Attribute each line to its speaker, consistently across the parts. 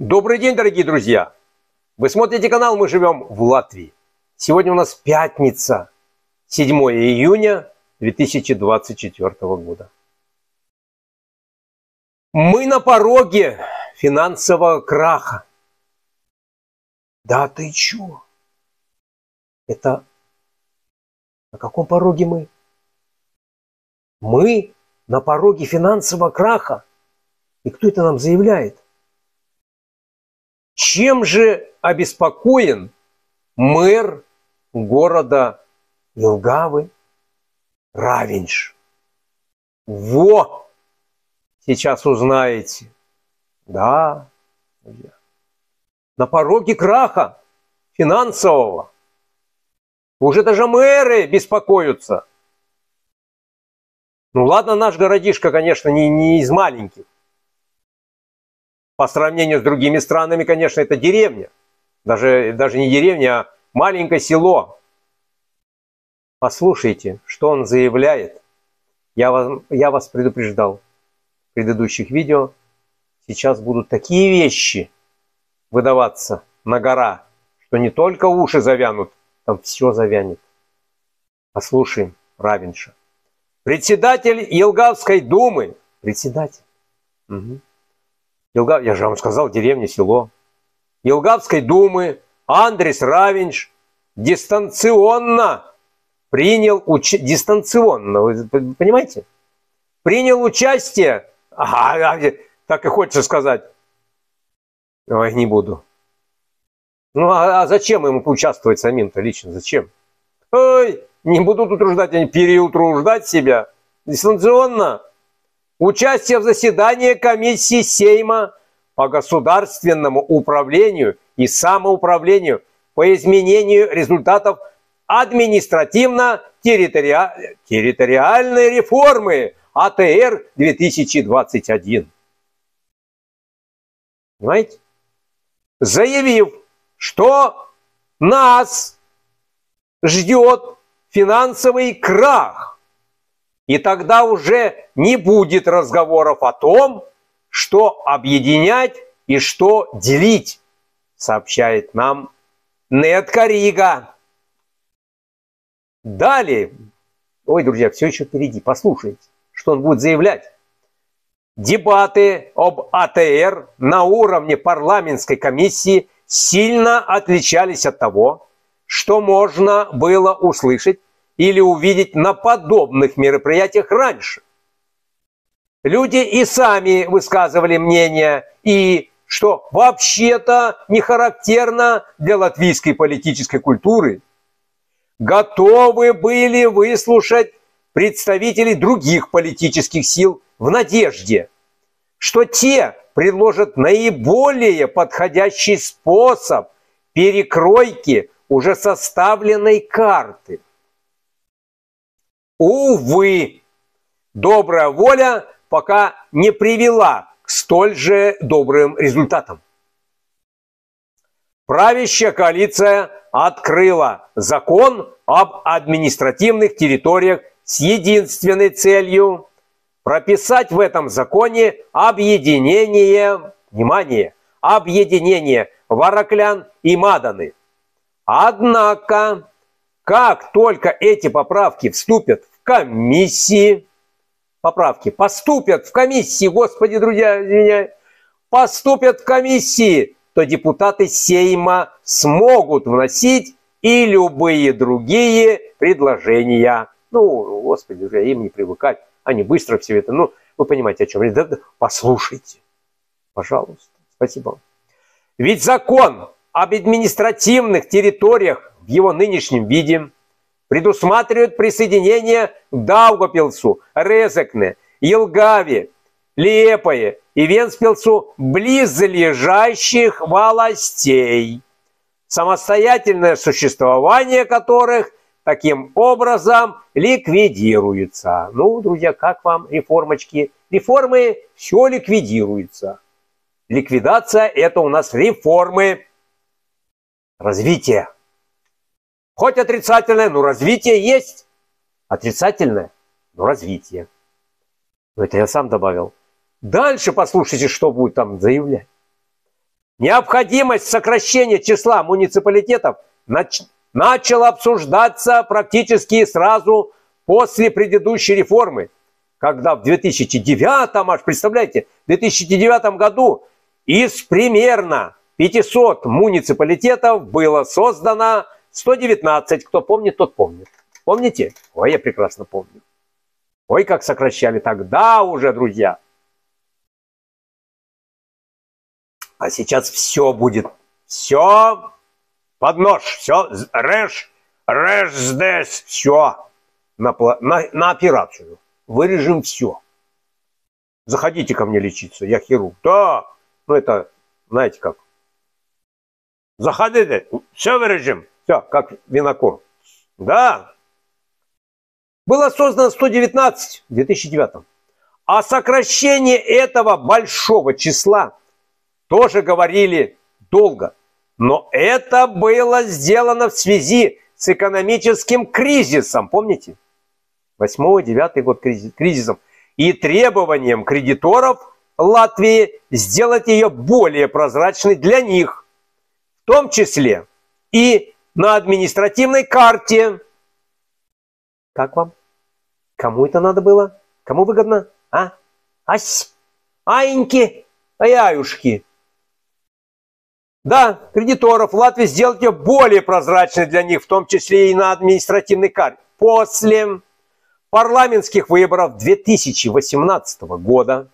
Speaker 1: Добрый день, дорогие друзья! Вы смотрите канал «Мы живем в Латвии». Сегодня у нас пятница, 7 июня 2024 года. Мы на пороге финансового краха. Да ты чё? Это на каком пороге мы? Мы на пороге финансового краха. И кто это нам заявляет? Чем же обеспокоен мэр города Илгавы Равенш? Во! Сейчас узнаете. Да, друзья. На пороге краха финансового. Уже даже мэры беспокоятся. Ну ладно, наш городишко, конечно, не, не из маленьких. По сравнению с другими странами, конечно, это деревня. Даже, даже не деревня, а маленькое село. Послушайте, что он заявляет. Я вас, я вас предупреждал в предыдущих видео. Сейчас будут такие вещи выдаваться на гора, что не только уши завянут, там все завянет. Послушаем Равенша. Председатель Елгавской думы. Председатель. Угу. Елгав... я же вам сказал, деревня, село. Елгавской думы Андрес Равинч дистанционно принял уч... дистанционно, вы понимаете? Принял участие, ага, так и хочется сказать. Ой, не буду. Ну а, а зачем ему поучаствовать самим-то лично? Зачем? Ой, не будут утруждать, они переутруждать себя. Дистанционно. Участие в заседании комиссии Сейма по государственному управлению и самоуправлению по изменению результатов административно-территориальной реформы АТР 2021. Понимаете? Заявив, что нас ждет финансовый крах и тогда уже не будет разговоров о том, что объединять и что делить, сообщает нам Нет Карига. Далее, ой, друзья, все еще впереди, послушайте, что он будет заявлять. Дебаты об АТР на уровне парламентской комиссии сильно отличались от того, что можно было услышать или увидеть на подобных мероприятиях раньше. Люди и сами высказывали мнение, и что вообще-то не характерно для латвийской политической культуры, готовы были выслушать представителей других политических сил в надежде, что те предложат наиболее подходящий способ перекройки уже составленной карты – Увы, добрая воля пока не привела к столь же добрым результатам. Правящая коалиция открыла закон об административных территориях с единственной целью прописать в этом законе объединение, внимание, объединение Вараклян и Маданы. Однако, как только эти поправки вступят комиссии, поправки, поступят в комиссии, господи, друзья, извиняюсь, поступят в комиссии, то депутаты Сейма смогут вносить и любые другие предложения. Ну, господи, уже им не привыкать, они быстро все это, ну, вы понимаете, о чем да, послушайте, пожалуйста, спасибо. Ведь закон об административных территориях в его нынешнем виде – предусматривает присоединение к Даугапилсу, Резекне, Елгаве, Лепое и Венспилсу близлежащих властей, самостоятельное существование которых таким образом ликвидируется. Ну, друзья, как вам реформочки? Реформы все ликвидируется. Ликвидация – это у нас реформы развития. Хоть отрицательное, но развитие есть. Отрицательное, но развитие. Но это я сам добавил. Дальше послушайте, что будет там заявлять. необходимость сокращения числа муниципалитетов нач начала обсуждаться практически сразу после предыдущей реформы, когда в 2009, аж представляете, в 2009 году из примерно 500 муниципалитетов было создано 119. Кто помнит, тот помнит. Помните? Ой, я прекрасно помню. Ой, как сокращали тогда уже, друзья. А сейчас все будет. Все под нож. Все. Режь. Режь здесь. Все. На, на, на операцию. Вырежем все. Заходите ко мне лечиться. Я хирург. Да. Ну это, знаете как. Заходите. Все вырежем. Все, как винокур. Да. Было создано 119 в 2009. А сокращение этого большого числа тоже говорили долго. Но это было сделано в связи с экономическим кризисом. Помните? 8-9 год кризис, кризисом. И требованием кредиторов Латвии сделать ее более прозрачной для них. В том числе и на административной карте. Как вам? Кому это надо было? Кому выгодно? А? Ась? Аиньки? Аяюшки? Да, кредиторов Латвии сделать ее более прозрачной для них, в том числе и на административной карте. После парламентских выборов 2018 года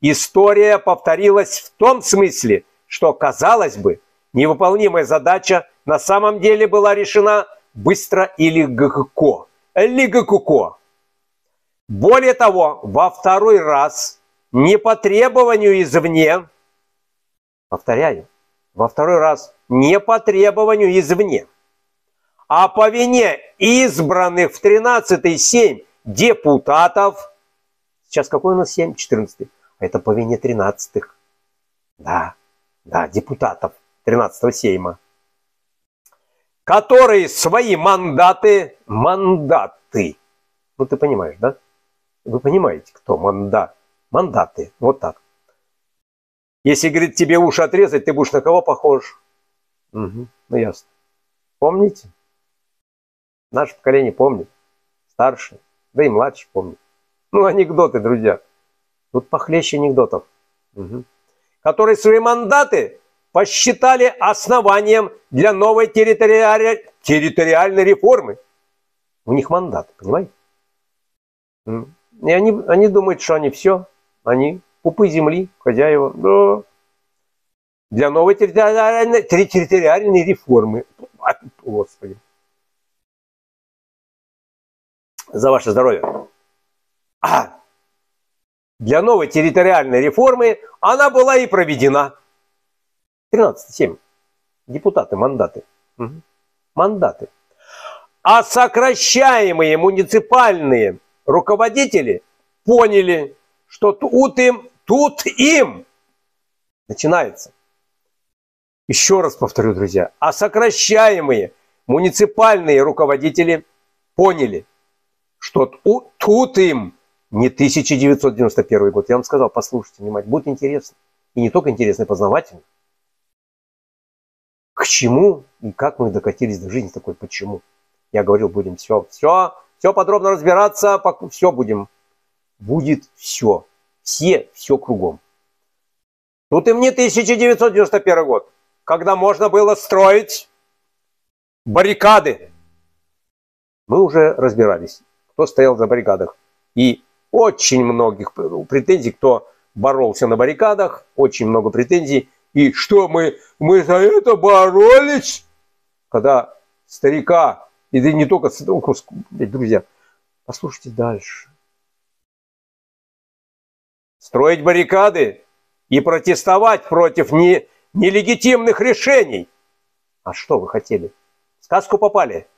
Speaker 1: история повторилась в том смысле, что, казалось бы, невыполнимая задача на самом деле была решена быстро и легко. Легко. Более того, во второй раз не по требованию извне, повторяю, во второй раз не по требованию извне, а по вине избранных в 13-й 7 депутатов, сейчас какой у нас 7? 14 это по вине 13-х. Да, да, депутатов 13-го сейма, которые свои мандаты, мандаты, ну ты понимаешь, да? Вы понимаете, кто манда? Мандаты, вот так. Если, говорит, тебе уши отрезать, ты будешь на кого похож? Угу, ну ясно. Помните? Наше поколение помнит. Старшие, да и младшие помнят. Ну, анекдоты, друзья. Тут похлеще анекдотов. Угу. Которые свои мандаты посчитали основанием для новой территориальной, территориальной реформы. У них мандат, понимаете? И они, они думают, что они все, они пупы земли, хозяева. Да. Для новой территориальной, территориальной реформы. Господи. За ваше здоровье. А, для новой территориальной реформы она была и проведена. 13-7. Депутаты, мандаты. Угу. Мандаты. А сокращаемые муниципальные руководители поняли, что тут им, тут им начинается. Еще раз повторю, друзья, а сокращаемые муниципальные руководители поняли, что тут им не 1991 год. Я вам сказал, послушайте внимательно, будет интересно. И не только интересно, и познавательно. Чему и как мы докатились до жизни такой, почему. Я говорил, будем все, все все подробно разбираться, все будем. Будет все. Все, все кругом. Тут и мне 1991 год, когда можно было строить баррикады. Мы уже разбирались, кто стоял за баррикадах. И очень многих претензий, кто боролся на баррикадах, очень много претензий. И что мы, мы за это боролись? Когда старика и да не только, друзья, послушайте дальше. Строить баррикады и протестовать против не, нелегитимных решений. А что вы хотели? В сказку попали?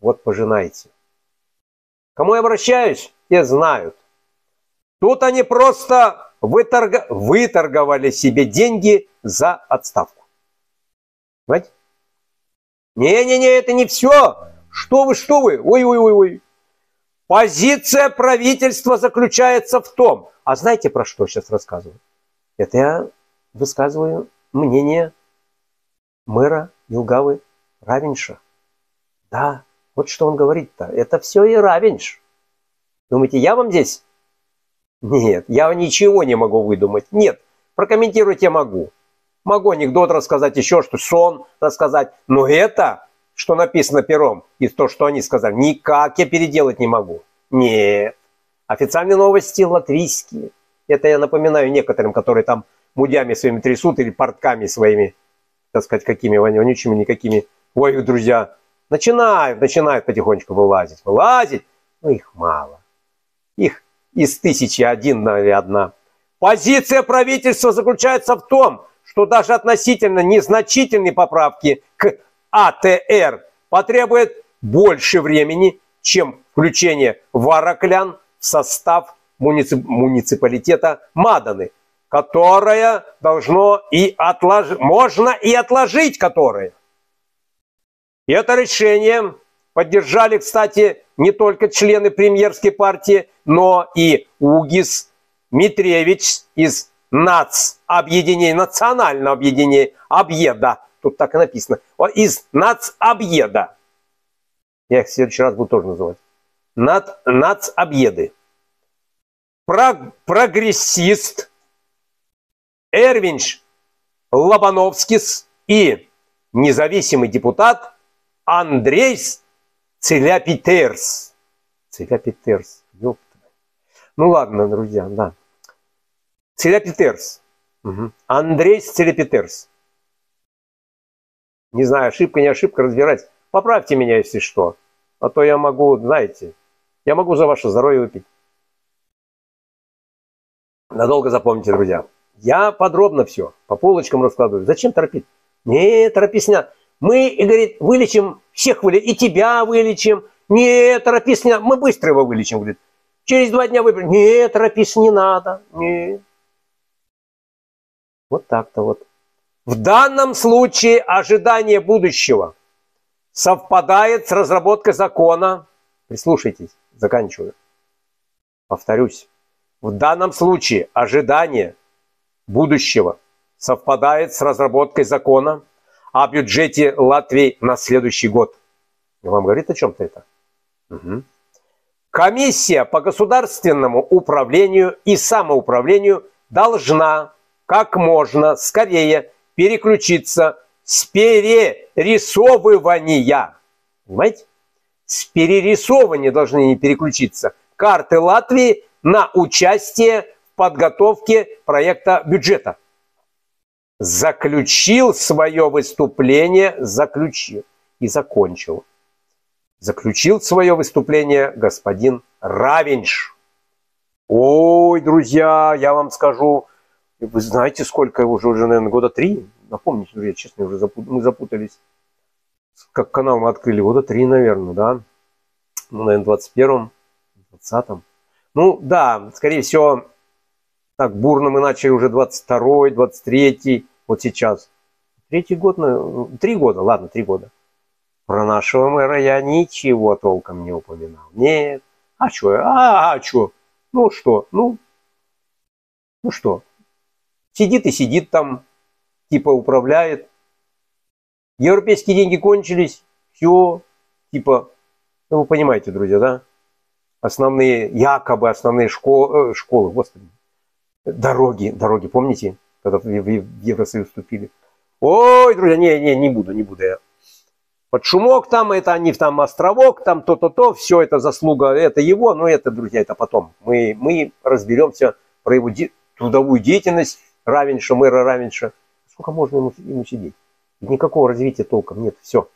Speaker 1: Вот пожинаете. Кому я обращаюсь, те знают. Тут они просто выторг... выторговали себе деньги за отставку. Понимаете? Не-не-не, это не все. Что вы, что вы? Ой-ой-ой-ой. Позиция правительства заключается в том, а знаете, про что сейчас рассказываю? Это я высказываю мнение мэра Елгавы Равенша. Да, вот что он говорит-то. Это все и Равенш. Думаете, я вам здесь? Нет, я ничего не могу выдумать. Нет, прокомментировать я могу. Могу анекдот рассказать, еще что, сон рассказать. Но это, что написано пером, и то, что они сказали, никак я переделать не могу. Нет. Официальные новости латвийские. Это я напоминаю некоторым, которые там мудями своими трясут или портками своими, так сказать, какими вонючими, никакими. Ой, друзья, начинают, начинают потихонечку вылазить. Вылазить, но их мало. Из тысячи один одна. Позиция правительства заключается в том, что даже относительно незначительные поправки к АТР потребует больше времени, чем включение вараклян в состав муницип... муниципалитета Маданы, которое должно и отложить, можно и отложить которое. И это решение поддержали, кстати, не только члены премьерской партии, но и Угис Митревич из НАЦ объединения, национального объединения, Объеда, тут так и написано, из НАЦ Объеда. Я их в следующий раз буду тоже называть. Над, нацобъеды. Про, прогрессист Эрвинш Лобановскис и независимый депутат Андрей Целяпитерс. Целяпитерс. Ёпта. Ну ладно, друзья, да. Целяпитерс. Угу. Андрей Целяпитерс. Не знаю, ошибка, не ошибка, разбирать. Поправьте меня, если что. А то я могу, знаете, я могу за ваше здоровье выпить. Надолго запомните, друзья. Я подробно все по полочкам раскладываю. Зачем торопить? Не, торопись не Мы, и говорит, вылечим, всех вылечим, и тебя вылечим. Не, торопись не Мы быстро его вылечим, говорит. Через два дня выберем. Не, торопись не надо. Не. Вот так-то вот. В данном случае ожидание будущего совпадает с разработкой закона. Прислушайтесь заканчиваю. Повторюсь, в данном случае ожидание будущего совпадает с разработкой закона о бюджете Латвии на следующий год. Вам говорит о чем-то это? Угу. Комиссия по государственному управлению и самоуправлению должна как можно скорее переключиться с перерисовывания. Понимаете? с перерисовывания должны не переключиться карты Латвии на участие в подготовке проекта бюджета. Заключил свое выступление, заключил и закончил. Заключил свое выступление господин Равенш. Ой, друзья, я вам скажу, вы знаете, сколько уже, уже наверное, года три? Напомните, друзья, честно, уже запут... мы запутались как канал мы открыли, года три, наверное, да. Ну, наверное, в 21-м, 20-м. Ну, да, скорее всего, так бурно мы начали уже 22-й, 23-й, вот сейчас. Третий год, ну, три года, ладно, три года. Про нашего мэра я ничего толком не упоминал. Нет. А что? А, а что? Ну что? Ну, ну что? Сидит и сидит там, типа управляет. Европейские деньги кончились, все, типа, ну вы понимаете, друзья, да? Основные, якобы основные школы, э, школы, господи, дороги, дороги, помните, когда в Евросоюз вступили? Ой, друзья, не, не, не буду, не буду я. Под шумок там, это они там островок, там то-то-то, все это заслуга, это его, но это, друзья, это потом. Мы, мы разберемся про его де- трудовую деятельность Равенша, мэра Равенша. Сколько можно ему, ему сидеть? Никакого развития толком нет. Все.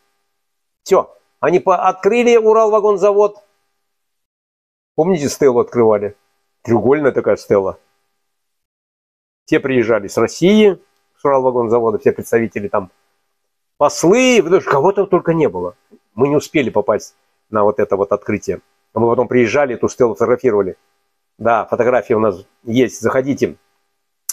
Speaker 1: Все. Они открыли Уралвагонзавод. Помните, стелу открывали? Треугольная такая стела. Все приезжали с России, с Уралвагонзавода, все представители там, послы, кого-то только не было. Мы не успели попасть на вот это вот открытие. А мы потом приезжали, эту стелу фотографировали. Да, фотографии у нас есть. Заходите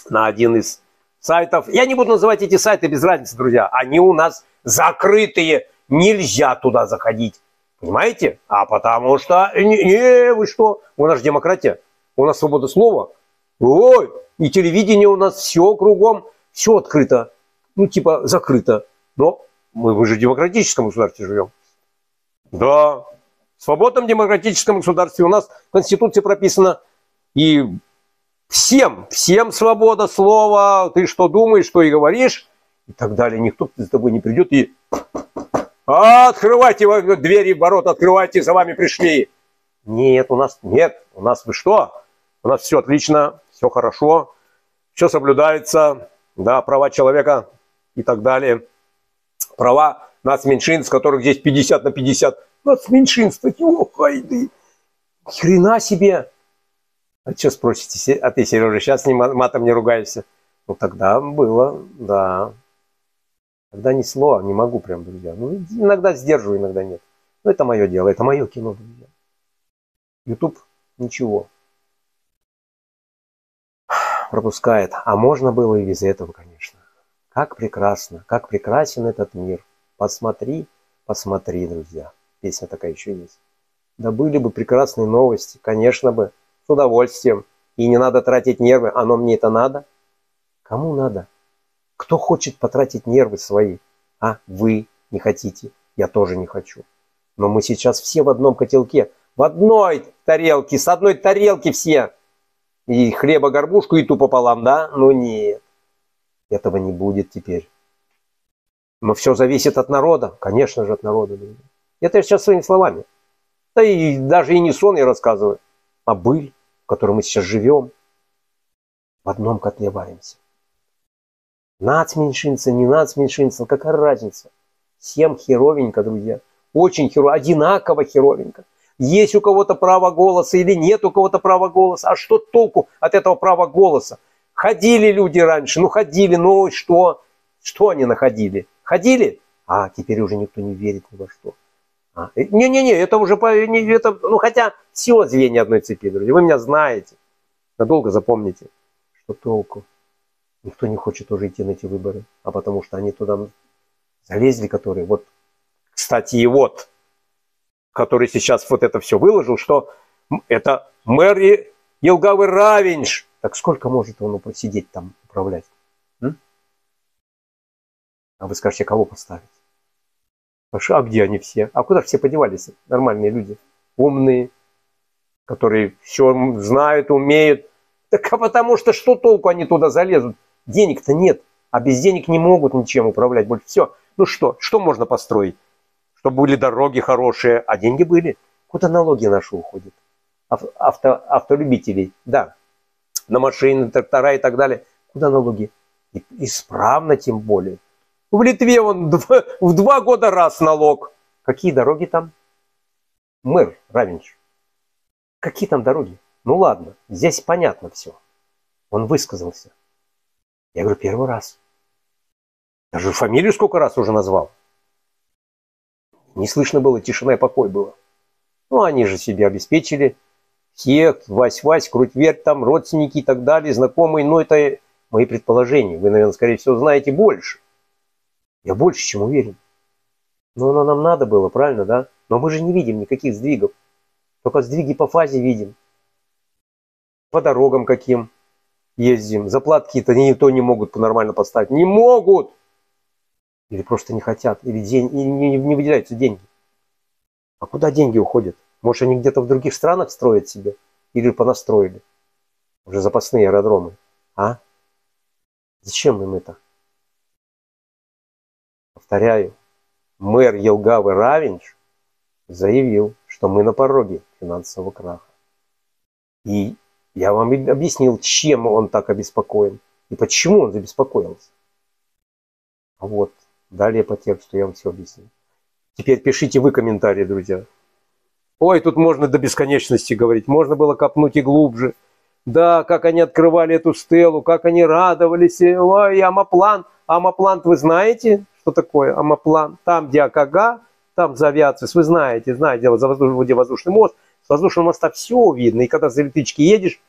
Speaker 1: на один из сайтов. Я не буду называть эти сайты без разницы, друзья. Они у нас закрытые. Нельзя туда заходить. Понимаете? А потому что... Не, не вы что? У нас же демократия. У нас свобода слова. Ой, и телевидение у нас все кругом. Все открыто. ну, типа, закрыто. Но мы, мы же в демократическом государстве живем. Да, в свободном демократическом государстве у нас в Конституции прописано и всем, всем свобода слова, ты что думаешь, что и говоришь, и так далее. Никто с тобой не придет и открывайте двери, ворота открывайте, за вами пришли. Нет, у нас нет, у нас вы что? У нас все отлично, все хорошо, все соблюдается, да, права человека и так далее. Права нацменьшинств, которых здесь 50 на 50. Нацменьшинств, такие, о, хайды. Хрена себе. А что спросите, а ты, Сережа, сейчас не матом не ругаешься? Ну, тогда было, да. Тогда ни слова, не могу прям, друзья. Ну, иногда сдерживаю, иногда нет. Но это мое дело, это мое кино, друзья. YouTube ничего. Пропускает. А можно было и без этого, конечно. Как прекрасно, как прекрасен этот мир. Посмотри, посмотри, друзья. Песня такая еще есть. Да были бы прекрасные новости, конечно бы, с удовольствием. И не надо тратить нервы. Оно мне это надо? Кому надо? Кто хочет потратить нервы свои? А вы не хотите, я тоже не хочу. Но мы сейчас все в одном котелке, в одной тарелке, с одной тарелки все. И хлеба горбушку и ту пополам, да? Ну нет. Этого не будет теперь. Но все зависит от народа. Конечно же, от народа. Это я сейчас своими словами. Да и даже и не сон я рассказываю, а быль, в которой мы сейчас живем. В одном котле варимся. Нацменьшинцы, не нацменьшинцы, какая разница? Всем херовенько, друзья. Очень херово, одинаково херовенько. Есть у кого-то право голоса или нет у кого-то права голоса. А что толку от этого права голоса? Ходили люди раньше, ну ходили, ну что? Что они находили? Ходили? А теперь уже никто не верит ни во что. А, э, не-не-не, а, это уже, не, это, ну хотя все звенья одной цепи, друзья. Вы меня знаете. Надолго запомните, что толку. Никто не хочет уже идти на эти выборы, а потому что они туда залезли, которые вот, кстати, и вот, который сейчас вот это все выложил, что это мэр Елгавы Равенш. Так сколько может он сидеть там управлять? М? А вы скажете, кого поставить? А где они все? А куда все подевались? Нормальные люди, умные, которые все знают, умеют. Так а потому что что толку они туда залезут? Денег-то нет, а без денег не могут ничем управлять больше. Все. Ну что, что можно построить? Чтобы были дороги хорошие, а деньги были. Куда налоги наши уходят? Авто, автолюбителей, да. На машины, трактора и так далее. Куда налоги? И, исправно тем более. В Литве он в два года раз налог. Какие дороги там? Мэр Равенч. Какие там дороги? Ну ладно, здесь понятно все. Он высказался. Я говорю, первый раз. Даже фамилию сколько раз уже назвал. Не слышно было, тишина и покой было. Ну, они же себе обеспечили. Все, Вась-Вась, Круть-Верть, там, родственники и так далее, знакомые. Но это мои предположения. Вы, наверное, скорее всего, знаете больше. Я больше чем уверен. Но оно нам надо было, правильно, да? Но мы же не видим никаких сдвигов. Только сдвиги по фазе видим. По дорогам каким ездим. Заплатки-то никто не могут нормально поставить. Не могут! Или просто не хотят, или день, или не, не выделяются деньги. А куда деньги уходят? Может, они где-то в других странах строят себе? Или понастроили? Уже запасные аэродромы. А? Зачем им это? Повторяю, мэр Елгавы Равенч заявил, что мы на пороге финансового краха. И я вам объяснил, чем он так обеспокоен и почему он забеспокоился. Вот, далее по тексту я вам все объяснил. Теперь пишите вы комментарии, друзья. Ой, тут можно до бесконечности говорить. Можно было копнуть и глубже. Да, как они открывали эту стелу, как они радовались. Ой, амоплан. Амоплан, вы знаете, что такое амоплан? Там, где АКГ, там за авиацию. Вы знаете, знаете, где воздушный мост. С воздушного моста все видно. И когда за электрички едешь,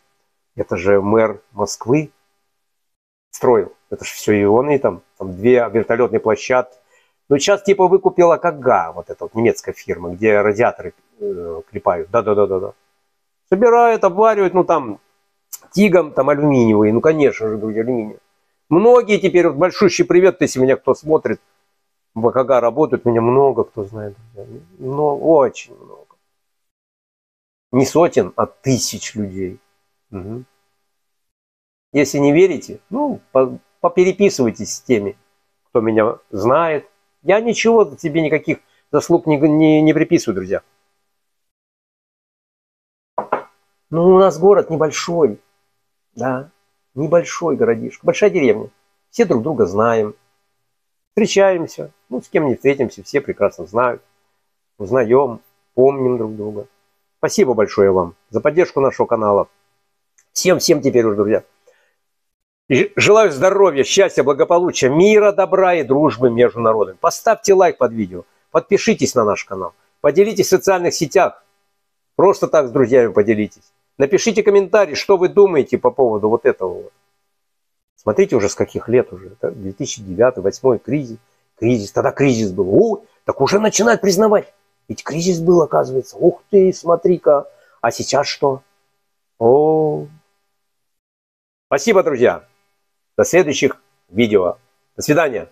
Speaker 1: это же мэр Москвы строил. Это же все и он, и там, там две вертолетные площадки. Ну, сейчас типа выкупила КГА, вот эта вот немецкая фирма, где радиаторы э, клепают. Да-да-да-да-да. Собирают, обваривают, ну там тигом, там алюминиевые, ну конечно же, друзья, алюминий. Многие теперь, вот большущий привет, если меня кто смотрит, в ВКГ работают, меня много кто знает. Но очень много. Не сотен, а тысяч людей. Угу. Если не верите, ну, попереписывайтесь с теми, кто меня знает. Я ничего тебе никаких заслуг не, не, не приписываю, друзья. Ну, у нас город небольшой, да, небольшой городишко, большая деревня. Все друг друга знаем, встречаемся, ну, с кем не встретимся, все прекрасно знают, узнаем, помним друг друга. Спасибо большое вам за поддержку нашего канала. Всем-всем теперь уже, друзья. Желаю здоровья, счастья, благополучия, мира, добра и дружбы между народами. Поставьте лайк под видео, подпишитесь на наш канал, поделитесь в социальных сетях. Просто так с друзьями поделитесь. Напишите комментарий, что вы думаете по поводу вот этого. Смотрите уже с каких лет уже. 2009-2008 кризис. Кризис. Тогда кризис был. О, так уже начинают признавать. Ведь кризис был, оказывается. Ух ты, смотри-ка. А сейчас что? О. Спасибо, друзья. До следующих видео. До свидания.